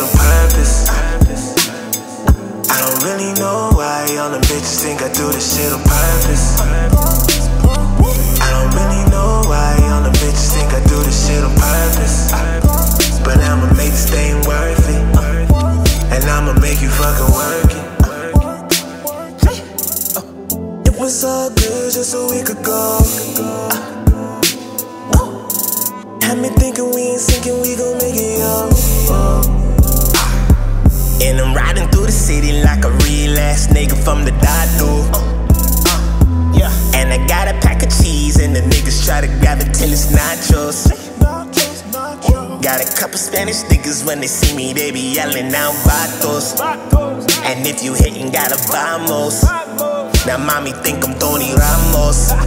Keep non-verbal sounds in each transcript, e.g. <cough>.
shit on purpose. I don't really know why all the bitches think I do this shit on purpose. I don't really know why all the bitches think I do this shit on purpose. But I'ma make this thing worth it. And I'ma make you fucking work it. It was all good just a week ago. Had me thinking we ain't sinking, we gon' make it up. And I'm riding through the city like a real ass nigga from the Dado. Oh, uh, yeah. And I got a pack of cheese, and the niggas try to grab it till it's nachos. Got a couple Spanish niggas when they see me, they be yelling out vatos. And if you hitting, gotta vamos. Now mommy think I'm Tony Ramos. <laughs>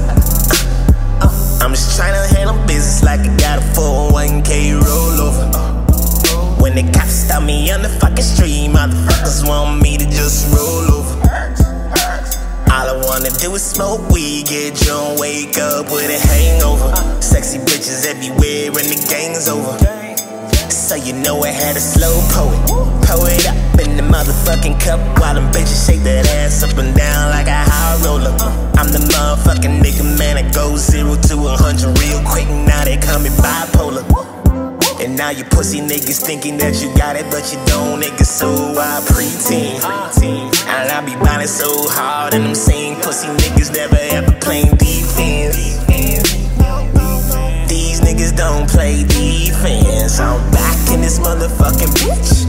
Uh, uh. I'm just tryna handle business like I got a 401k rollover. When the cops stop me on the fucking street, motherfuckers want me to just roll over. All I wanna do is smoke weed, get drunk, wake up with a hangover. Sexy bitches everywhere and the gang's over. So you know I had a slow poet. Pour it up in the motherfucking cup while them bitches shake that ass up and down like a high roller. I'm the motherfucking nigga, man, I go zero to a hundred real quick. Now they. And now you pussy niggas thinking that you got it, but you don't, nigga. So I preteen. And I be buying so hard, and I'm saying pussy niggas never ever playing defense. These niggas don't play defense. I'm back in this motherfucking bitch.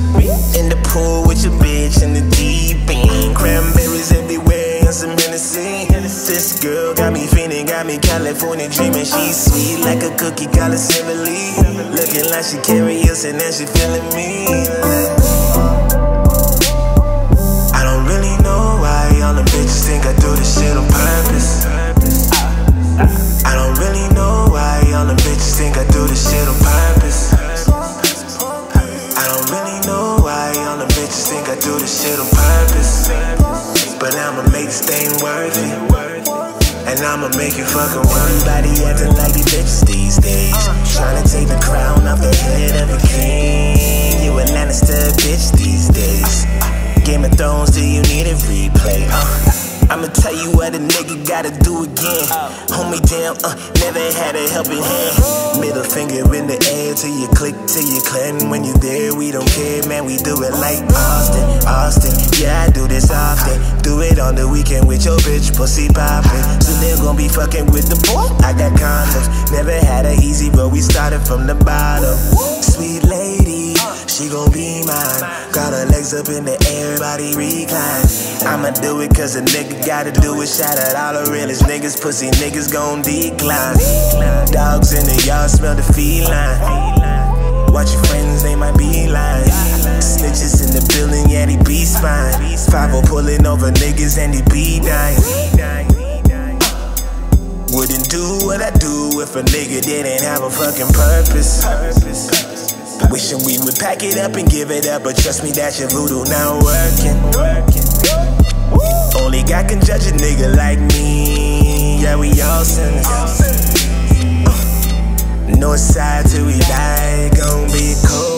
In the pool with your bitch in the deep end. Cranberries everywhere and some Hennessy. This girl got me got me California dreaming. She's sweet like a cookie, color simile. Looking like she curious and then she feeling me. I don't really know why all bitches think I do this shit on purpose. I don't really know why all bitches think I do this shit on purpose. I don't really know why all bitches think I do this shit on purpose. But I'ma make this thing worth it. And I'ma make you fucking work. Everybody acting like these bitches these days. Trying to take the crown off the head of a king. You a Lannister bitch these days. Game of Thrones, do you need a replay? Uh, I'ma tell you what a nigga gotta do again. Hold me down, uh, never had a helping hand. Middle finger in the air till you click, till you clean. When you there, we don't care, man. We do it like Austin, Austin. Yeah, I do this often. Do it on the weekend with your bitch, pussy poppin'. Soon they're gonna be fucking with the boy. I got condoms, never had a easy road. We started from the bottom. Sweet lady, she gon' be mine. Got her legs up in the air, body recline. I'ma do it cause a nigga gotta do it. Shout out all the realest niggas, pussy niggas gon' decline. Dogs in the yard smell the feline. Watch your friends, they might be lying. Snitches in the building, yeah, they be spine. 5 pulling over niggas and they be dying. Wouldn't do what I do if a nigga didn't have a fucking purpose. Wishing we would pack it up and give it up, but trust me that your voodoo not working. Only God can judge a nigga like me. Yeah, we all sinners. Uh, North side till we die, gon' be cold.